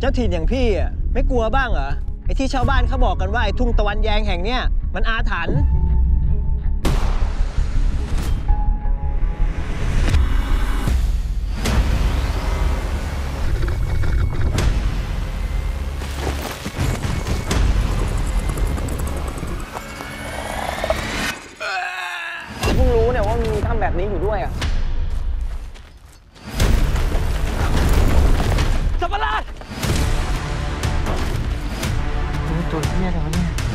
เจ้าถิ่นอย่างพี่อะไม่กลัวบ้างเหรอไอ้ที่ชาวบ้านเขาบอกกันว่าไอ้ทุ่งตะวันแยงแห่งเนี้ยมันอาถรรพ์เพิ่งรู้เนี่ยว่ามีถ้ำแบบนี้อยู่ด้วยอะ 走了，念两个念